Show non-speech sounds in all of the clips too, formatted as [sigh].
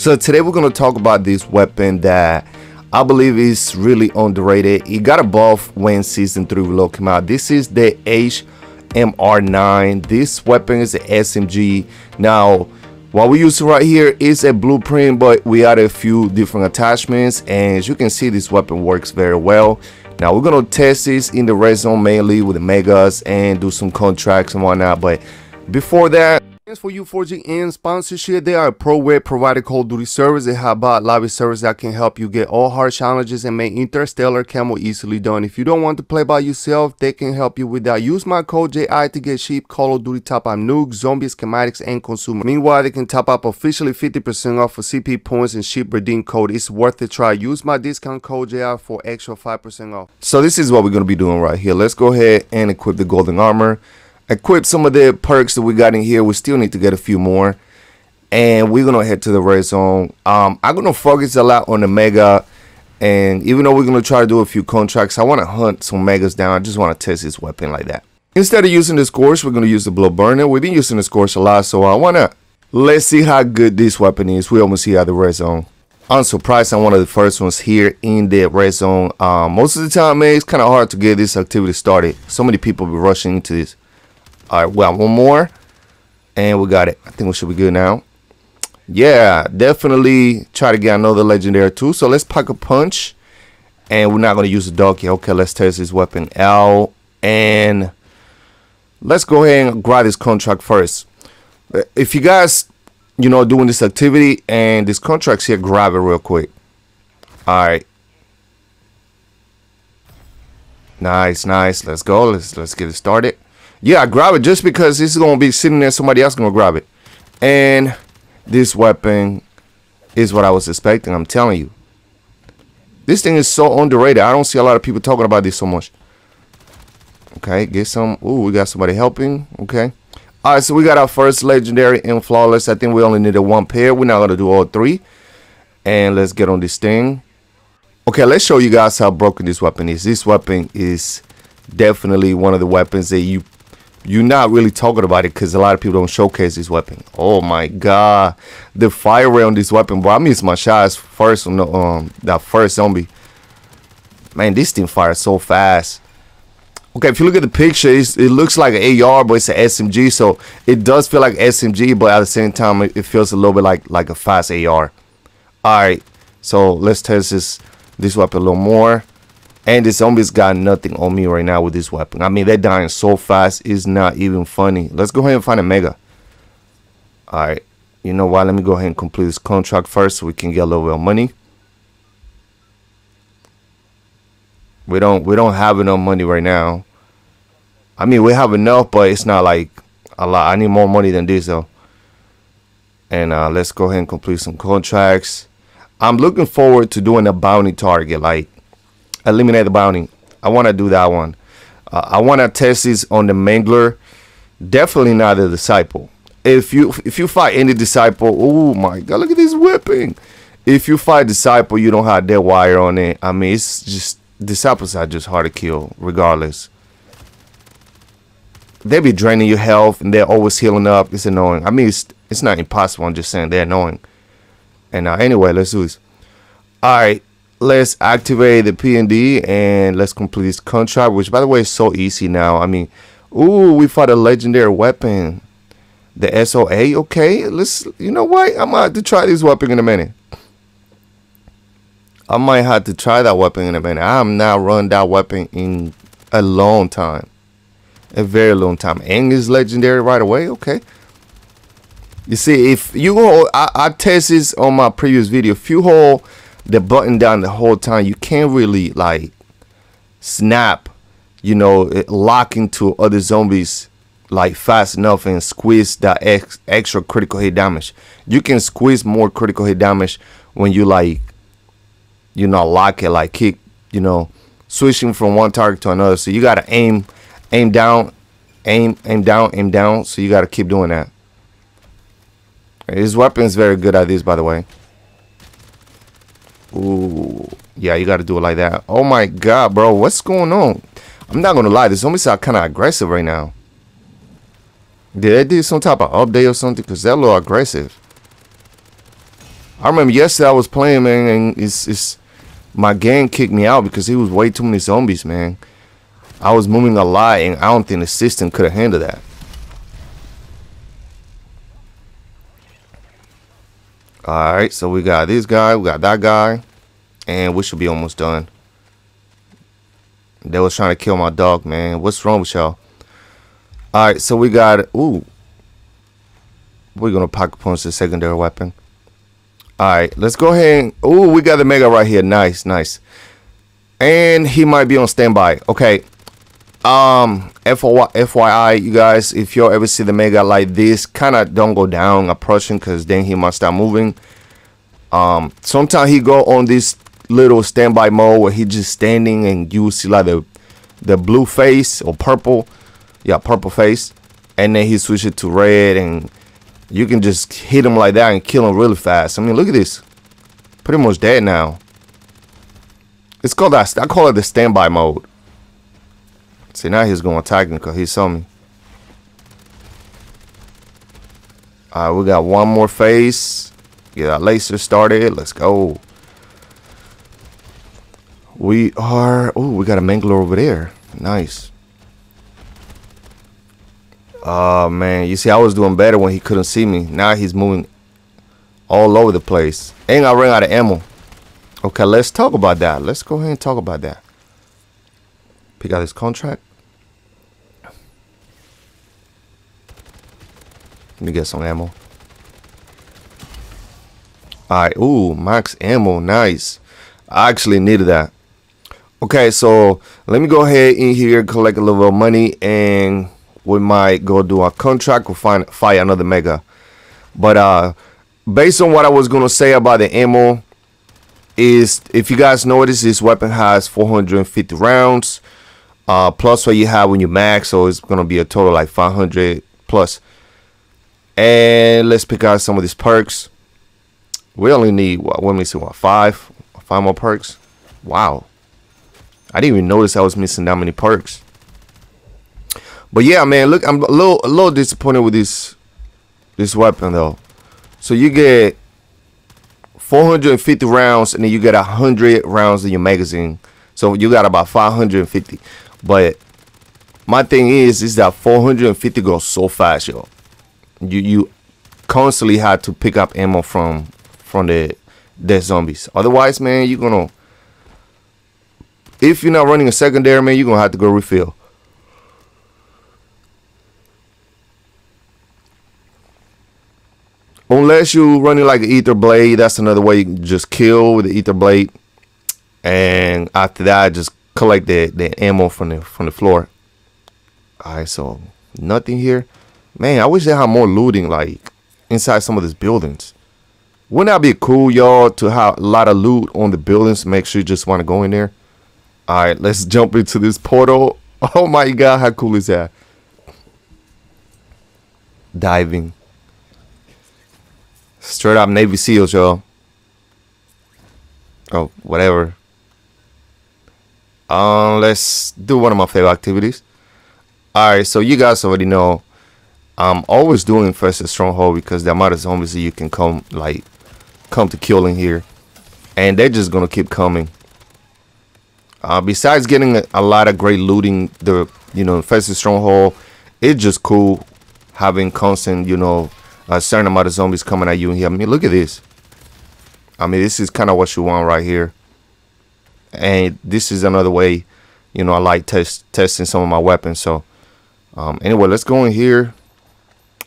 So today we're gonna talk about this weapon that I believe is really underrated. It got a buff when season 3 reload came out. This is the HMR9. This weapon is an SMG. Now, what we use right here is a blueprint, but we added a few different attachments. And as you can see, this weapon works very well. Now, we're gonna test this in the red zone mainly with the megas and do some contracts and whatnot. But before that, Thanks for U4GM sponsorship. They are a pro web provider Call of Duty service. They have bot lobby service that can help you get all hard challenges and make interstellar camo easily done. If you don't want to play by yourself, they can help you with that. Use my code JI to get cheap Call of Duty top up nukes, zombies, schematics, and consumer. Meanwhile, they can top up officially 50% off for CP points and cheap redeem code. It's worth a try. Use my discount code JI for extra 5% off. So this is what we're going to be doing right here. Let's go ahead and equip the golden armor equip some of the perks that we got in here. We still need to get a few more. And we're gonna head to the red zone. Um, I'm gonna focus a lot on the mega. And even though we're gonna try to do a few contracts, I wanna hunt some megas down. I just wanna test this weapon like that. Instead of using this course, we're gonna use the blow burner. We've been using this course a lot, so I wanna let's see how good this weapon is. We almost see out the red zone. I'm surprised I'm one of the first ones here in the red zone. Um, most of the time, man, it's kind of hard to get this activity started. So many people be rushing into this. All right, well, one more. And we got it. I think we should be good now. Yeah, definitely try to get another legendary too. So let's pack a punch. And we're not going to use the donkey. Okay, let's test this weapon out. And let's go ahead and grab this contract first. Uh, if you guys, you know, doing this activity and this contract's here, grab it real quick. All right. Nice, nice. Let's go. Let's let's get it started. Yeah, I grab it just because this is going to be sitting there. Somebody else going to grab it. And this weapon is what I was expecting. I'm telling you. This thing is so underrated. I don't see a lot of people talking about this so much. Okay, get some. Ooh, we got somebody helping. Okay. All right, so we got our first legendary and flawless. I think we only needed one pair. We're not going to do all three. And let's get on this thing. Okay, let's show you guys how broken this weapon is. This weapon is definitely one of the weapons that you you're not really talking about it because a lot of people don't showcase this weapon. Oh my god, the fire rate on this weapon, bro. I missed my shots first on the um that first zombie. Man, this thing fires so fast. Okay, if you look at the picture, it looks like an AR, but it's an SMG, so it does feel like SMG, but at the same time, it, it feels a little bit like like a fast AR. All right, so let's test this this weapon a little more. And the zombies got nothing on me right now with this weapon. I mean, they're dying so fast. It's not even funny. Let's go ahead and find a mega. Alright. You know what? Let me go ahead and complete this contract first so we can get a little bit of money. We don't we don't have enough money right now. I mean, we have enough, but it's not like a lot. I need more money than this though. And uh, let's go ahead and complete some contracts. I'm looking forward to doing a bounty target. Like eliminate the bounty. I want to do that one. Uh, I want to test this on the Mangler. Definitely not the disciple. If you if you fight any disciple, oh my god, look at this whipping. If you fight disciple, you don't have dead wire on it. I mean, it's just disciples are just hard to kill, regardless. They be draining your health and they're always healing up. It's annoying. I mean, it's it's not impossible. I'm just saying they're annoying. And uh, anyway, let's do this. All right, let's activate the PND and let's complete this contract, which by the way is so easy now. I mean, ooh, we fought a legendary weapon. The SOA, okay. Let's you know what? I might have to try this weapon in a minute. I might have to try that weapon in a minute. I'm not run that weapon in a long time. A very long time. And it's legendary right away, okay. You see, if you hold I, I test this on my previous video. If you hold the button down the whole time, you can't really like snap, you know, lock into other zombies like fast enough and squeeze that ex extra critical hit damage. You can squeeze more critical hit damage when you like, you know, lock it like kick, you know, switching from one target to another. So you gotta aim, aim down, aim, aim down, aim down. So you gotta keep doing that. His weapon is very good at this, by the way. Ooh. Yeah, you got to do it like that. Oh my god, bro. What's going on? I'm not going to lie. This zombies are kind of aggressive right now. Did they do some type of update or something? Because they're a little aggressive. I remember yesterday I was playing, man, and it's, it's my game kicked me out because it was way too many zombies, man. I was moving a lot, and I don't think the system could have handled that. Alright, so we got this guy, we got that guy, and we should be almost done. They was trying to kill my dog, man. What's wrong with y'all? Alright, so we got, ooh. We're gonna pocket punch the secondary weapon. Alright, let's go ahead and, ooh, we got the Mega right here. Nice, nice. And he might be on standby. Okay, um fyi you guys if you ever see the mega like this kind of don't go down approaching because then he must start moving. Um sometimes he go on this little standby mode where he just standing and you see like the the blue face or purple yeah purple face and then he switch it to red and you can just hit him like that and kill him really fast. I mean look at this. Pretty much dead now. It's called that i call it the standby mode See, now he's going technical. He saw me. Alright, we got one more phase. Get our laser started. Let's go. We are... Oh, we got a mangler over there. Nice. Oh, man. You see, I was doing better when he couldn't see me. Now he's moving all over the place. And I ran out of ammo. Okay, let's talk about that. Let's go ahead and talk about that. Pick out his contract. Let me get some ammo. Alright, ooh, max ammo, nice. I actually needed that. Okay, so let me go ahead in here, collect a little money, and we might go do a contract or find fight another mega. But uh based on what I was gonna say about the ammo, is if you guys notice this weapon has 450 rounds uh, plus what you have when you max so it's gonna be a total like 500 plus. and let's pick out some of these perks. We only need what let me see what five? Five more perks? Wow. I didn't even notice I was missing that many perks. But yeah man look I'm a little a little disappointed with this this weapon though. So you get 450 rounds and then you get 100 rounds in your magazine. So you got about 550 but my thing is is that 450 goes so fast yo you you constantly have to pick up ammo from from the dead zombies. Otherwise man you're gonna if you're not running a secondary man you're gonna have to go refill. Unless you're running like an Aether Blade that's another way you can just kill with the Aether Blade. And after that just collect the, the ammo from the from the floor. Alright so nothing here. Man I wish they had more looting like inside some of these buildings. Wouldn't that be cool y'all to have a lot of loot on the buildings make sure you just want to go in there? Alright let's [laughs] jump into this portal. [laughs] Oh my god how cool is that? Diving. Straight up Navy SEALs, y'all. Oh, whatever. Let's do one of my favorite activities. Alright, so you guys already know I'm always doing first stronghold because the amount of zombies that you can come like come to killing here. And they're just gonna keep coming. Uh, besides getting a, a, lot of great looting, the you know infested stronghold, it's just cool having constant you know a certain amount of zombies coming at you. And here, I mean, look at this. I mean, this is kind of what you want right here. And this is another way, you know, I like test testing some of my weapons. So, um, anyway, let's go in here.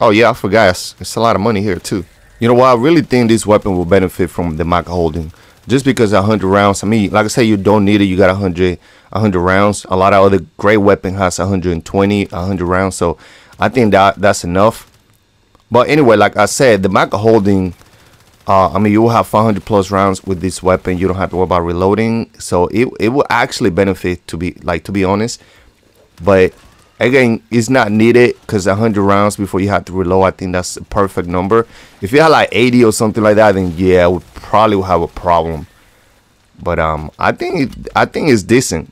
Oh yeah, I forgot. It's, it's a lot of money here too. You know what? I really think this weapon will benefit from the Mag holding. Just because 100 rounds, I mean, like I say, you don't need it. You got 100, 100 rounds. A lot of other great weapon has 120, 100 rounds. So I think that that's enough. But anyway, like I said, the Mag holding, uh, I mean, you will have 500 plus rounds with this weapon. You don't have to worry about reloading. So it, it will actually benefit to be, like, to be honest. But again, it's not needed because 100 rounds before you have to reload, I think that's a perfect number. If you had like 80 or something like that, then yeah, we probably have a problem. But um, I think it, I think it's decent.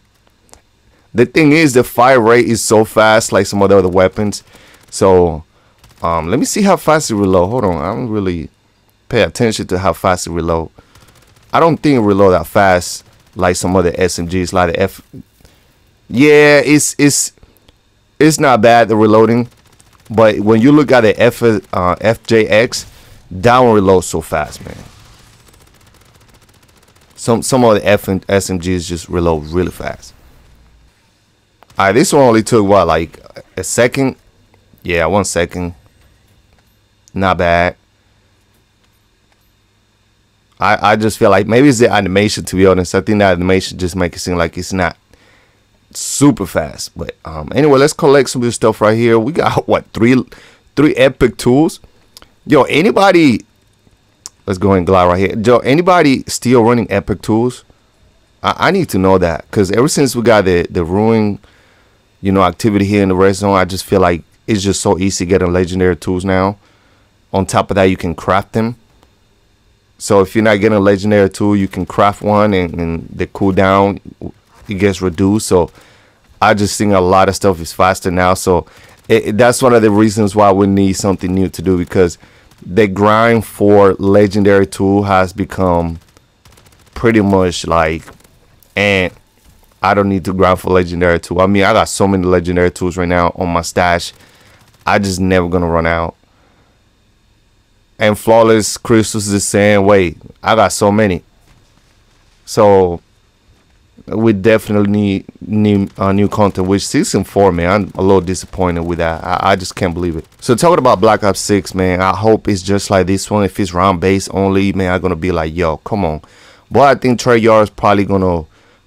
The thing is, the fire rate is so fast, like some of the other weapons. So um, let me see how fast it reload. Hold on, I don't really. Pay attention to how fast it reload. I don't think it reload that fast like some other SMGs, like the F. Yeah, it's it's it's not bad the reloading, but when you look at the F uh, FJX, that one reloads so fast, man. Some some of the F and SMGs just reload really fast. Alright, this one only took what like a second. Yeah, one second. Not bad. I, I just feel like maybe it's the animation to be honest. I think the animation just make it seem like it's not super fast. But um, anyway, let's collect some of this stuff right here. We got [laughs] what three three epic tools. Yo, anybody let's go and glide right here. Yo, anybody still running epic tools? I, I need to know that. Cause ever since we got the the ruin, you know, activity here in the red zone, I just feel like it's just so easy getting legendary tools now. On top of that, you can craft them so if you're not getting a legendary tool, you can craft one and, and the cooldown it gets reduced. So I just think a lot of stuff is faster now. So it, it, that's one of the reasons why we need something new to do because the grind for legendary tool has become pretty much like and I don't need to grind for legendary tool. I mean I got so many legendary tools right now on my stash. I just never gonna run out and flawless crystals the same way. I got so many. So we definitely need new uh, new content. Which season four, man, I'm a little disappointed with that. I, I, just can't believe it. So talking about Black Ops Six, man, I hope it's just like this one. If it's round base only, man, I'm gonna be like, yo, come on. But I think Treyarch is probably gonna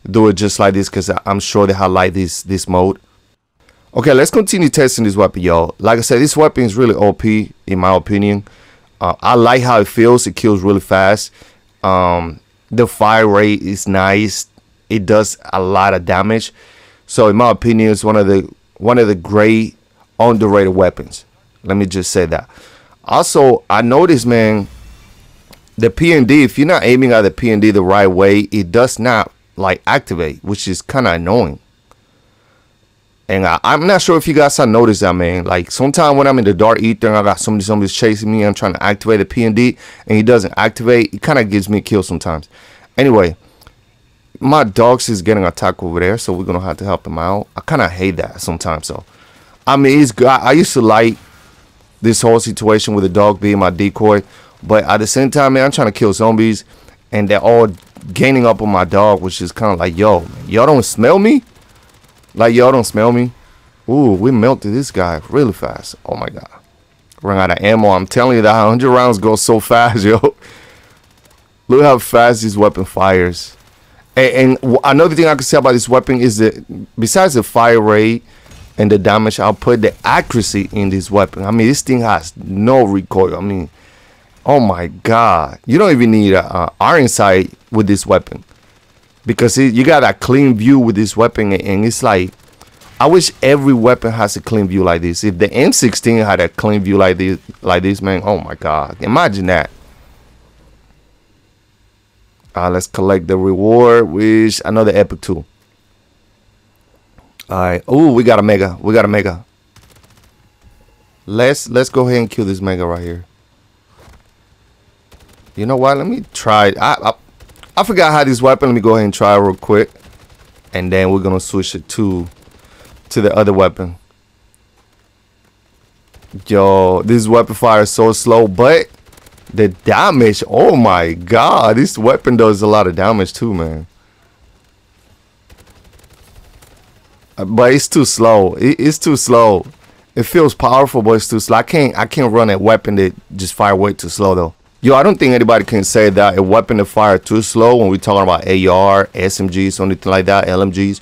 do it just like this because I'm sure they highlight this this mode. Okay, let's continue testing this weapon, y'all. Like I said, this weapon is really OP in my opinion. Uh, I like how it feels. It kills really fast. Um, the fire rate is nice. It does a lot of damage. So in my opinion, it's one of the one of the great underrated weapons. Let me just say that. Also, I noticed, man, the PND. If you're not aiming at the PND the right way, it does not like activate, which is kind of annoying. And I, am not sure if you guys have noticed that, man. Like, sometimes when I'm in the Dark Aether and I got somebody, somebody's chasing me, I'm trying to activate a PND, and he doesn't activate, it kind of gives me a kill sometimes. Anyway, my dog's is getting attacked over there, so we're going to have to help him out. I kind of hate that sometimes, so. I mean, it's good. I used to like this whole situation with the dog being my decoy, but at the same time, man, I'm trying to kill zombies, and they're all gaining up on my dog, which is kind of like, yo, y'all don't smell me? Like, y'all don't smell me? Ooh, we melted this guy really fast. Oh my god. Run out of ammo. I'm telling you, that 100 rounds go so fast, [laughs] yo. Look how fast this weapon fires. And, and another thing I can say about this weapon is that besides the fire rate and the damage output, the accuracy in this weapon. I mean, this thing has no recoil. I mean, oh my god. You don't even need a, a iron sight with this weapon because it, you got a clean view with this weapon and it's like I wish every weapon has a clean view like this. If the M16 had a clean view like this, like this, man, oh my god, imagine that. Uh, let's collect the reward, which another epic tool. All right. Oh, we got a mega. We got a mega. Let's let's go ahead and kill this mega right here. You know what? Let me try. I, I I forgot how this weapon. Let me go ahead and try real quick. And then we're gonna switch it to to the other weapon. Yo, this weapon fire is so slow, but the damage, oh my god, this weapon does a lot of damage too, man. Uh, but it's too slow. it's too slow. It feels powerful, but it's too slow. I can't I can't run a weapon that just fire way too slow though. Yo, I don't think anybody can say that a weapon to fire too slow when we're talking about AR, SMGs, or anything like that, LMGs,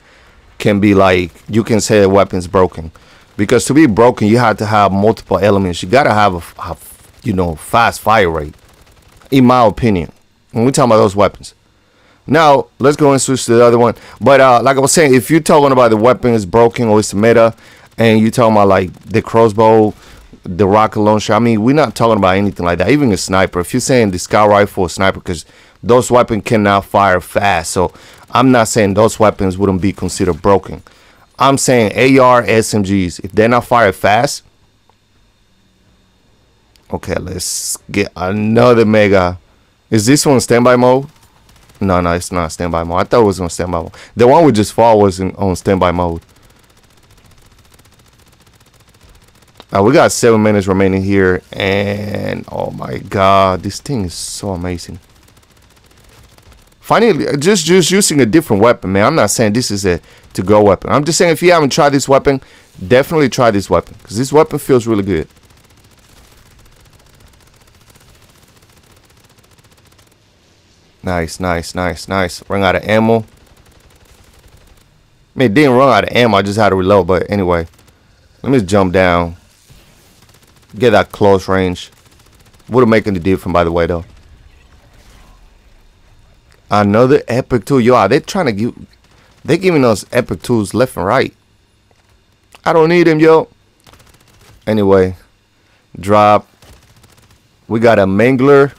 can be like, you can say a weapon's broken. Because to be broken, you have to have multiple elements. You got to have a, a, you know, fast fire rate, in my opinion, when we're talking about those weapons. Now, let's go and switch to the other one. But uh, like I was saying, if you're talking about the weapon is broken or it's meta, and you're talking about like the crossbow, the rocket launcher. I mean, we're not talking about anything like that. Even a sniper. If you're saying the scout rifle or sniper, because those weapons cannot fire fast. So I'm not saying those weapons wouldn't be considered broken. I'm saying AR, SMGs, if they're not fired fast, Okay, let's get another mega. Is this one standby mode? No, no, it's not standby mode. I thought it was on standby mode. The one we just fall was in, on standby mode. Uh, we got seven minutes remaining here, and oh my god, this thing is so amazing. Finally, just just using a different weapon, man. I'm not saying this is a to-go weapon. I'm just saying if you haven't tried this weapon, definitely try this weapon because this weapon feels really good. Nice, nice, nice, nice. Run out of ammo. I mean, it didn't run out of ammo. I just had to reload. But anyway, let me jump down. Get that close range. Would have making the difference, by the way, though. Another epic tool. Yo, are they trying to give... They're giving us epic tools left and right. I don't need them, yo. Anyway. Drop. We got a Mangler.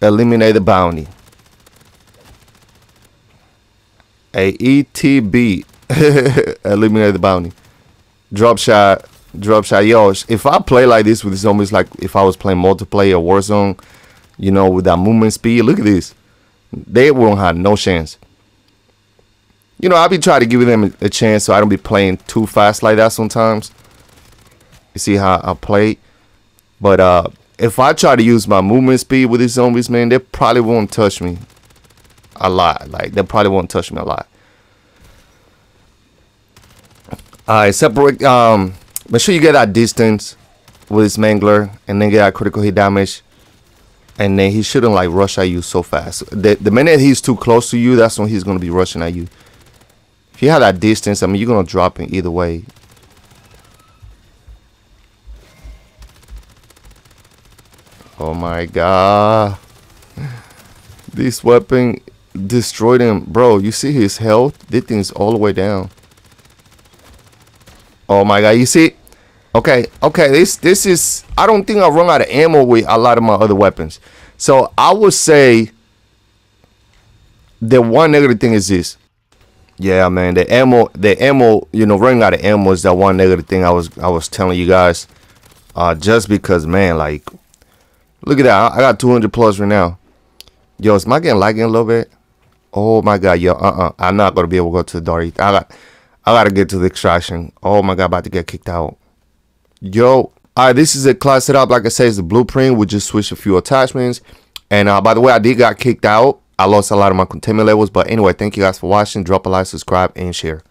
Eliminate the bounty. A ETB. [laughs] Eliminate the bounty. Drop shot drop shot. Yo, if I play like this with zombies, like if I was playing multiplayer or Warzone, you know, with that movement speed, look at this. They won't have no chance. You know, I'll be trying to give them a chance so I don't be playing too fast like that sometimes. You see how I play? But uh, if I try to use my movement speed with these zombies, man, they probably won't touch me a lot. Like, they probably won't touch me a lot. Alright, separate, um, Make sure you get that distance with his mangler and then get that critical hit damage. And then he shouldn't like rush at you so fast. The, the minute he's too close to you, that's when he's going to be rushing at you. If you have that distance, I mean, you're going to drop him either way. Oh my god. This weapon destroyed him. Bro, you see his health? This thing's all the way down. Oh my god, you see? Okay, okay, this this is I don't think I run out of ammo with a lot of my other weapons. So I would say the one negative thing is this. Yeah, man, the ammo the ammo, you know, running out of ammo is that one negative thing I was I was telling you guys. Uh just because man, like look at that. I got 200 plus right now. Yo, is my getting lagging a little bit? Oh my god, yo, uh-uh. I'm not gonna be able to go to the dark. I got I gotta get to the extraction. Oh my god, about to get kicked out. Yo, alright, this is a class setup. Like I said, it's the blueprint. We just switched a few attachments. And uh, by the way, I did got kicked out. I lost a lot of my containment levels. But anyway, thank you guys for watching. Drop a like, subscribe, and share.